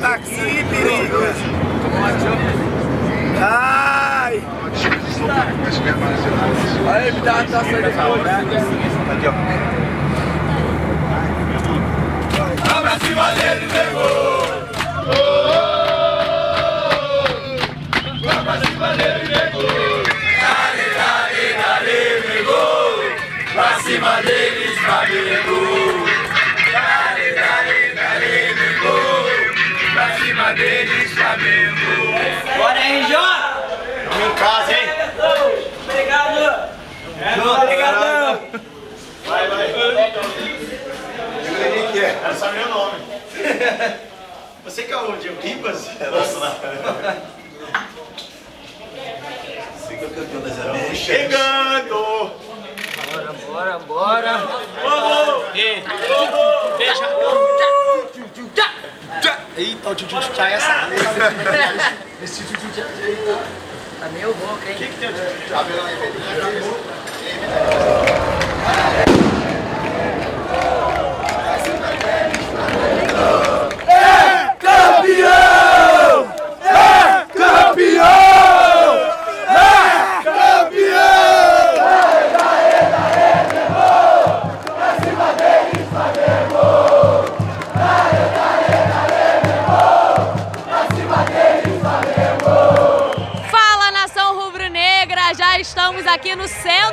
tá aqui, perigo. Ai! Aí, me dá uma taça de Aqui, ó. Pra cima dele, pegou! Vai Você que é o Diego Ribas? Nossa, lá. Você que é o campeão das Américas. Chegando! Bora, bora, bora! Vamos! Beija! Eita, o tchutchu é essa. Esse tchutchu aí. Tá meio boca, hein? O que tem o tchutchu? Campeão!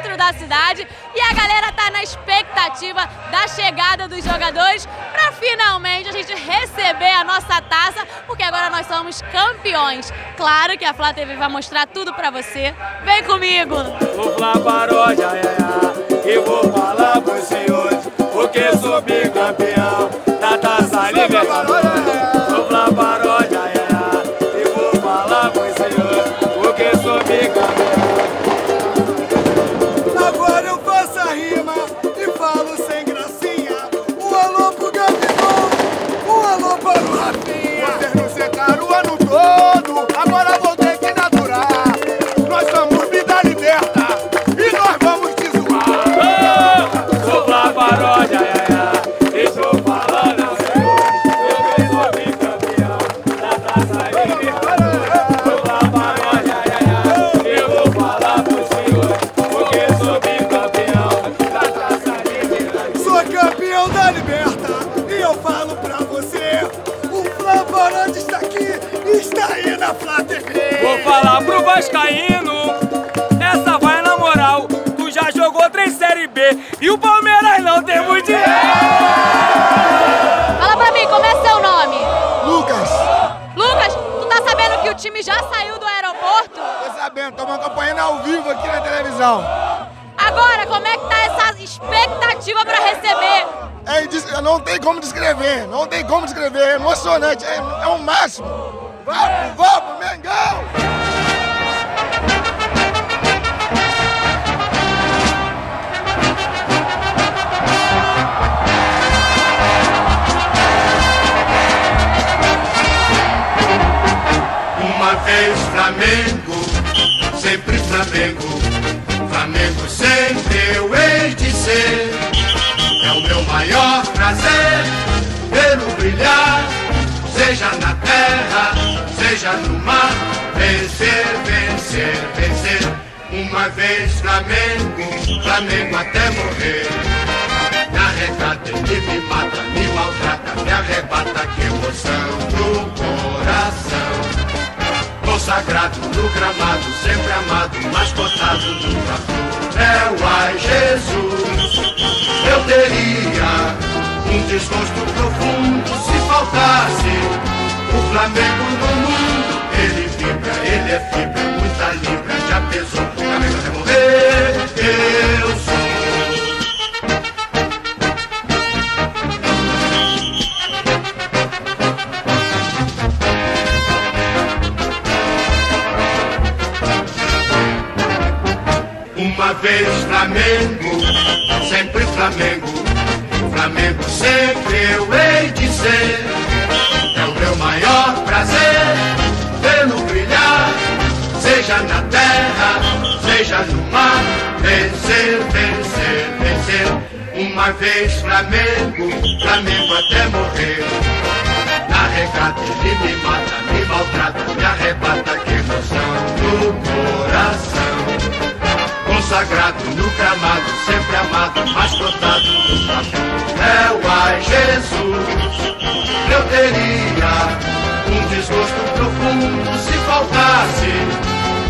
Centro da cidade e a galera tá na expectativa da chegada dos jogadores para finalmente a gente receber a nossa taça, porque agora nós somos campeões. Claro que a Flá TV vai mostrar tudo para você. Vem comigo. Vou falar paródia, ai, ai, ai, e vou falar pros senhores, porque sou bicampeão da Taça Libertadores. Vou falar paródia, estamos acompanhando ao vivo aqui na televisão. Agora, como é que tá essa expectativa para receber? É, não tem como descrever, não tem como descrever, é emocionante, é, é o máximo. Vamos, vamos, Mengão! Uma vez Flamengo, sempre Flamengo. Flamengo sempre eu hei de ser. É o meu maior prazer vê-lo brilhar, seja na terra, seja no mar. Vencer, vencer, vencer. Uma vez Flamengo, Flamengo até morrer. Me arrecata, ele me mata, me maltrata, me arrebata, que emoção no coração. Consagrado no gramado, sempre amado, mas cotado nunca cruel. Ai Jesus, eu teria um desgosto profundo se faltasse o Flamengo no mundo. Ele vibra, ele é fibra, vez Flamengo, Flamengo até morrer. Na regata ele me mata, me maltrata, me arrebata, que emoção no coração. Consagrado no gramado, sempre amado, mas cotado no papel. Ai Jesus, eu teria um desgosto profundo se faltasse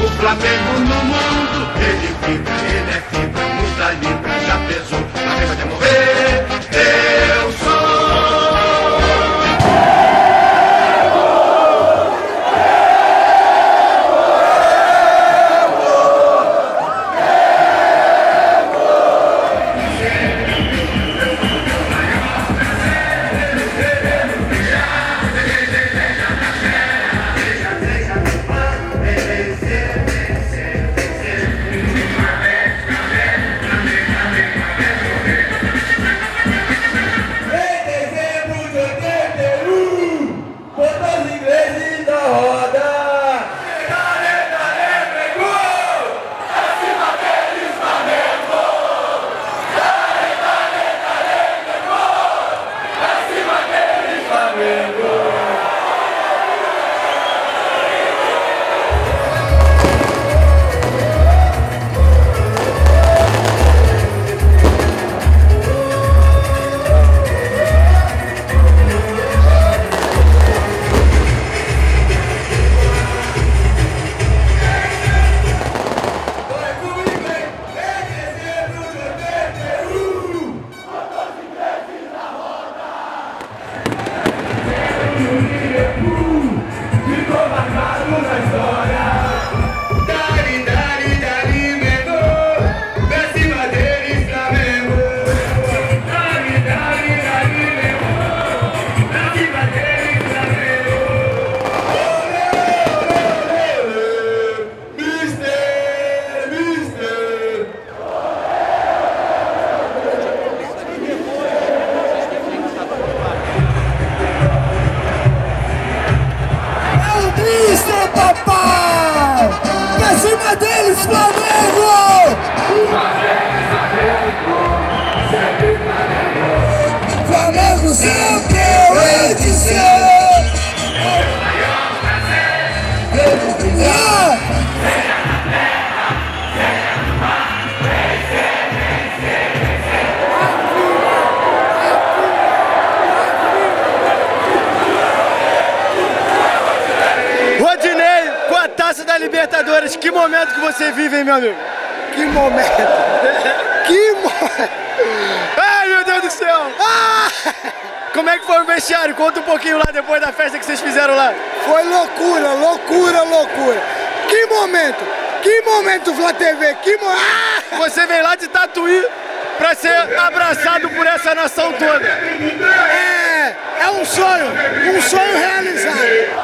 o Flamengo no mundo. Ele vibra, ele é fibra, muda libra, Libertadores, que momento que você vive, hein, meu amigo? Que momento! Que momento! Ai, meu Deus do céu! Ah! Como é que foi o vestiário? Conta um pouquinho lá depois da festa que vocês fizeram lá. Foi loucura, loucura, loucura! Que momento! Que momento, Flá TV! Que mo... Ah! Você veio lá de Tatuí pra ser abraçado por essa nação toda. É, é um sonho, um sonho realizado.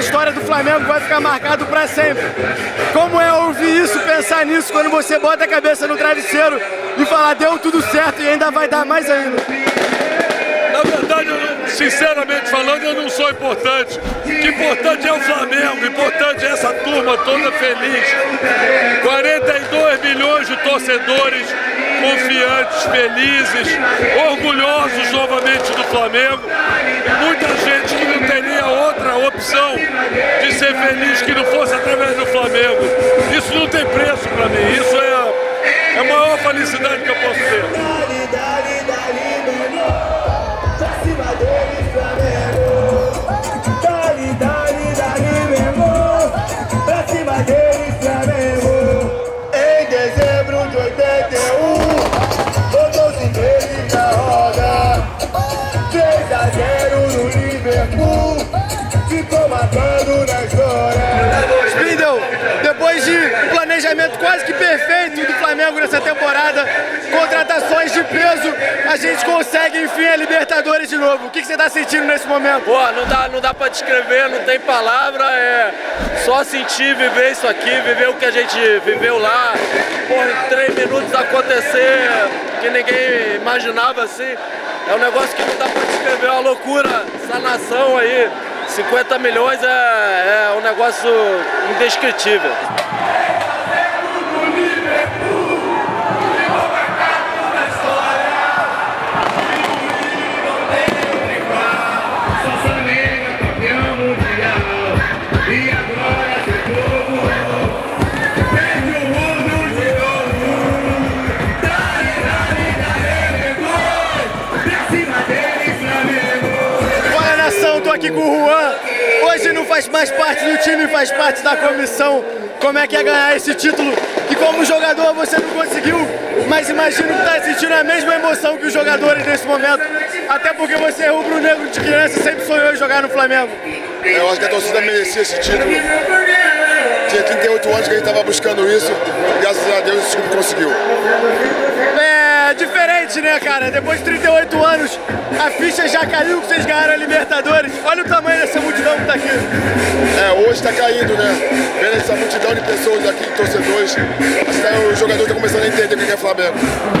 História do Flamengo, vai ficar marcado para sempre. Como é ouvir isso, pensar nisso, quando você bota a cabeça no travesseiro e falar deu tudo certo e ainda vai dar mais ainda? Na verdade, eu sinceramente falando, eu não sou importante. O que importante é o Flamengo, importante é essa turma toda feliz. 42 milhões de torcedores confiantes, felizes, orgulhosos novamente do Flamengo. Muita gente feliz que não fosse quase que perfeito do Flamengo nessa temporada. Contratações de peso, a gente consegue enfim a Libertadores de novo. O que, que você está sentindo nesse momento? Pô, não dá, não dá pra descrever, não tem palavra, é só sentir, viver isso aqui, viver o que a gente viveu lá. Em três minutos acontecer que ninguém imaginava assim. É um negócio que não dá pra descrever, é uma loucura. Essa nação aí, 50 milhões é, é um negócio indescritível. O Juan. Hoje não faz mais parte do time, faz parte da comissão. Como é que é ganhar esse título? Que como jogador você não conseguiu, mas imagino que tá sentindo a mesma emoção que os jogadores nesse momento. Até porque você é rubro-negro de criança, sempre sonhou em jogar no Flamengo. Eu acho que a torcida merecia esse título. Tinha 38 anos que a gente estava buscando isso. Graças a Deus esse time conseguiu. É diferente, né, cara? Depois de 38 anos, a ficha já caiu que vocês ganharam a Libertadores. Olha o tamanho dessa multidão que tá aqui. É, hoje está caindo, né? Vendo essa multidão de pessoas aqui, torcedores. Acho que os jogadores estão começando a entender o que é Flamengo.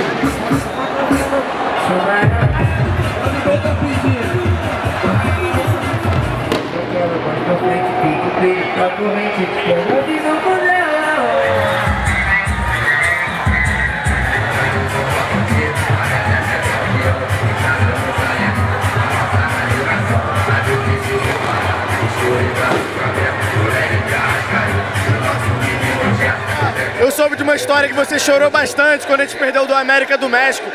De uma história que você chorou bastante quando a gente perdeu do América do México.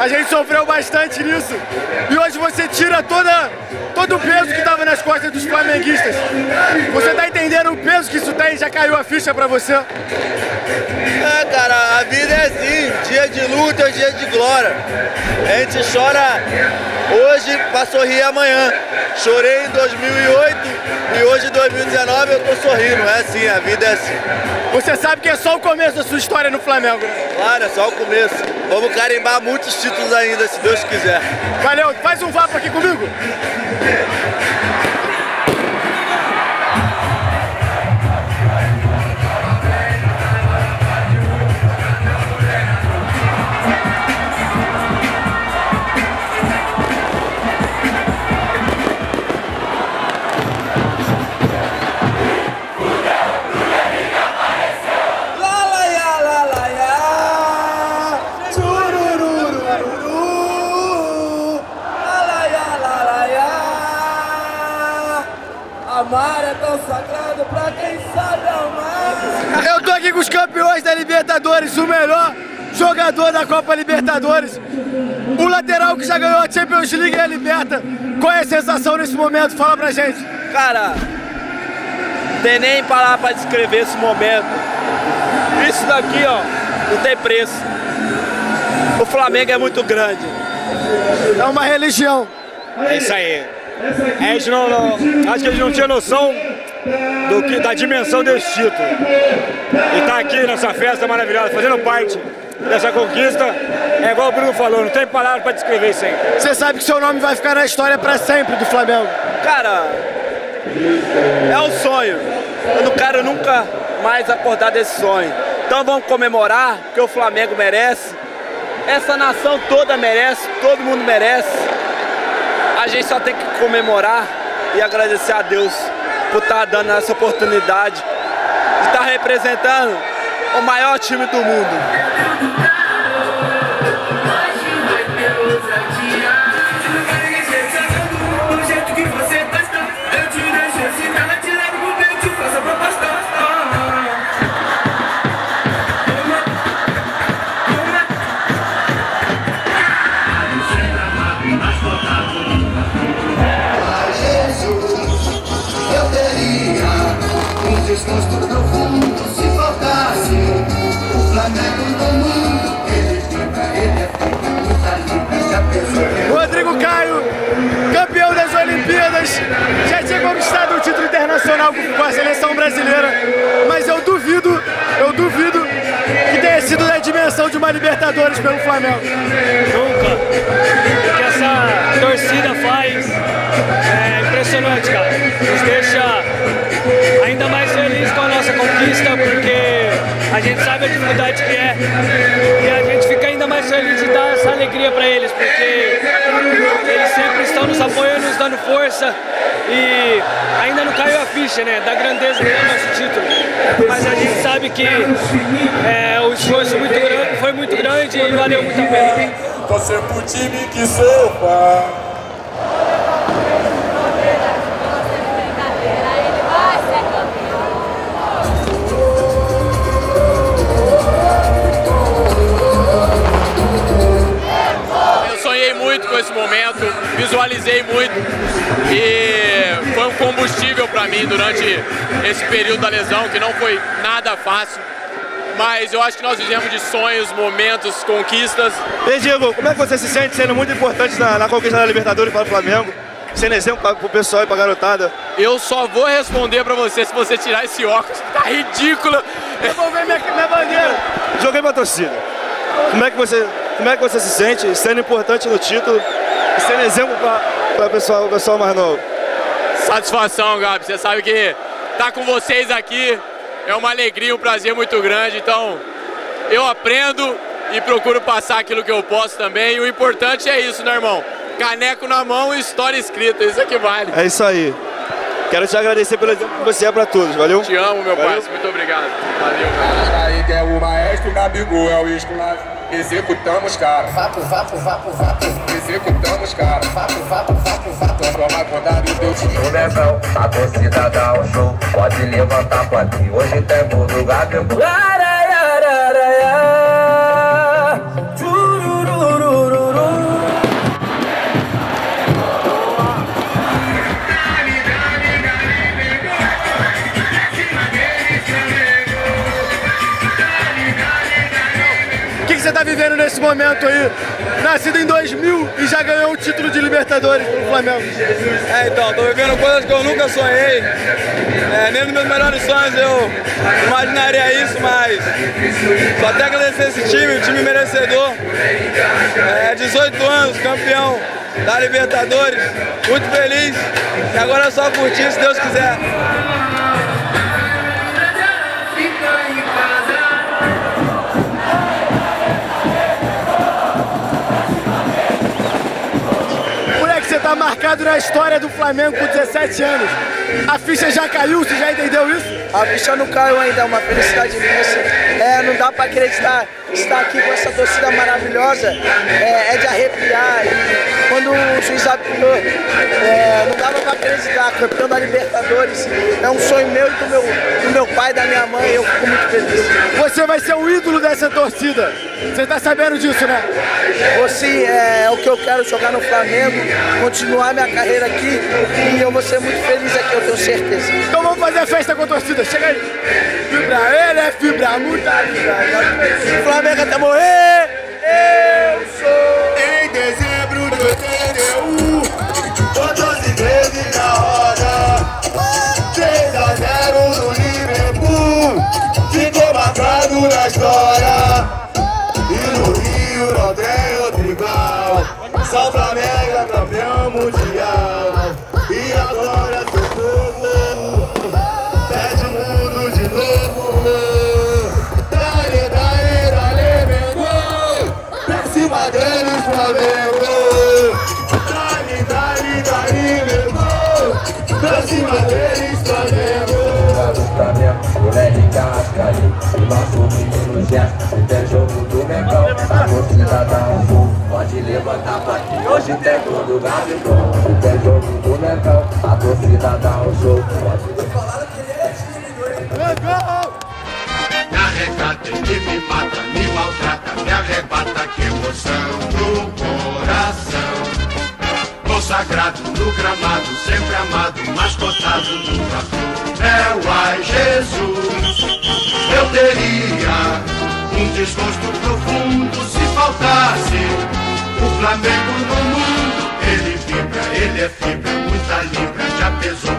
A gente sofreu bastante nisso. E hoje você tira toda, todo o peso que estava nas costas dos flamenguistas. Você tá entendendo o peso que isso tem? Já caiu a ficha pra você? É, cara, a vida é assim, dia de luta é dia de glória. A gente chora hoje pra sorrir amanhã. Chorei em 2008 e hoje em 2019 eu tô sorrindo. É assim, a vida é assim. Você sabe que é só o começo da sua história no Flamengo. né? Claro, é só o começo. Vamos carimbar muitos títulos ainda, se Deus quiser. Valeu, faz um vapo aqui comigo. Da Copa Libertadores. O lateral que já ganhou a Champions League e a Liberta. Qual é a sensação nesse momento? Fala pra gente. Cara, tem nem palavra pra descrever esse momento. Isso daqui, ó, não tem preço. O Flamengo é muito grande. É uma religião. É isso aí. A gente não, não- acho que a gente não tinha noção do que, da dimensão desse título. E tá aqui nessa festa maravilhosa, fazendo parte dessa conquista, é igual o Bruno falou, não tem palavra para descrever isso aí. Você sabe que seu nome vai ficar na história pra sempre do Flamengo. Cara, é um sonho. Eu não quero nunca mais acordar desse sonho. Então vamos comemorar, que o Flamengo merece. Essa nação toda merece, todo mundo merece. A gente só tem que comemorar e agradecer a Deus por estar dando essa oportunidade de estar representando o maior time do mundo. Thank you. De uma Libertadores pelo Flamengo? Nunca. O que essa torcida faz é impressionante, cara. Nos deixa ainda mais felizes com a nossa conquista, porque a gente sabe a dificuldade que é. E a gente fica ainda mais feliz de dar essa alegria para eles, porque eles sempre estão nos apoiando, nos dando força. E ainda não caiu a ficha, né, da grandeza que é o nosso título. Mas a gente sabe que é, o esforço muito grande, foi muito grande e valeu muito a pena. Torcer pro time que sofra. Eu sonhei muito com esse momento, visualizei muito e foi um combustível para mim durante esse período da lesão, que não foi nada fácil. Mas eu acho que nós vivemos de sonhos, momentos, conquistas. E Diego, como é que você se sente sendo muito importante na, na conquista da Libertadores para o Flamengo? Sendo exemplo para o pessoal e para a garotada? Eu só vou responder para você se você tirar esse óculos, tá ridículo. Eu vou ver minha, minha bandeira. Joguei pra torcida. Como é, que você, como é que você se sente sendo importante no título e sendo exemplo para o pessoal, pessoal mais novo? Satisfação, Gabi. Você sabe que tá com vocês aqui é uma alegria, um prazer muito grande. Então, eu aprendo e procuro passar aquilo que eu posso também. E o importante é isso, né, irmão? Caneco na mão e história escrita. Isso é que vale. É isso aí. Quero te agradecer pelo exemplo que você é para todos, valeu? Te amo, meu Valeu. parceiro. Muito obrigado. Valeu. Aí que é o maestro Gabigol, é o esculacho. Executamos, cara. Vapo, vapo, vapo, vapo. Executamos, cara. Vapo, vapo, vapo, vapo. Toma conta do teu time. O Mezão, a torcida dá um show Pode levantar, pode ir. Hoje temos o Gabigol vivendo nesse momento aí? Nascido em 2000 e já ganhou o título de Libertadores pelo Flamengo. É, então, tô vivendo coisas que eu nunca sonhei. É, nem nos meus melhores sonhos eu imaginaria isso, mas só até agradecer esse time, o time merecedor. É, 18 anos, campeão da Libertadores, muito feliz. E agora é só curtir, se Deus quiser. Tá marcado na história do Flamengo com 17 anos. A ficha já caiu, você já entendeu isso? A ficha não caiu ainda, é uma felicidade imensa. É, não dá pra acreditar estar aqui com essa torcida maravilhosa. É, é de arrepiar. E quando o juiz apitou, é, não dava pra acreditar. Campeão da Libertadores. É um sonho meu e do meu, do meu pai da minha mãe. Eu fico muito feliz. Você vai ser o ídolo dessa torcida. Você tá sabendo disso, né? Você é, é o que eu quero jogar no Flamengo, continuar minha carreira aqui e eu vou ser muito feliz aqui, eu tenho certeza. Então vamos fazer a festa com a torcida. Chega aí. Fibra, ele é fibra, muita fibra. Flamengo até morrer. Eu sou. Em dezembro de 81, todos ingleses na roda. 3 a 0 no Liverpool, ficou marcado na história. E no Rio não tem outro igual. São Flamengo Carrascaí E nosso tem jogo do Mengão A torcida dá um Pode levantar, pode ir. Hoje tem gol do Gabigol tem jogo do Mengão A torcida dá um show Pode Me arrecata, ele me mata, me maltrata, me arrebata, que emoção no coração sagrado no gramado, sempre amado, mas cotado nunca. É o ai Jesus, eu teria um desgosto profundo se faltasse o Flamengo no mundo. Ele vibra, ele é fibra, muita libra, já pesou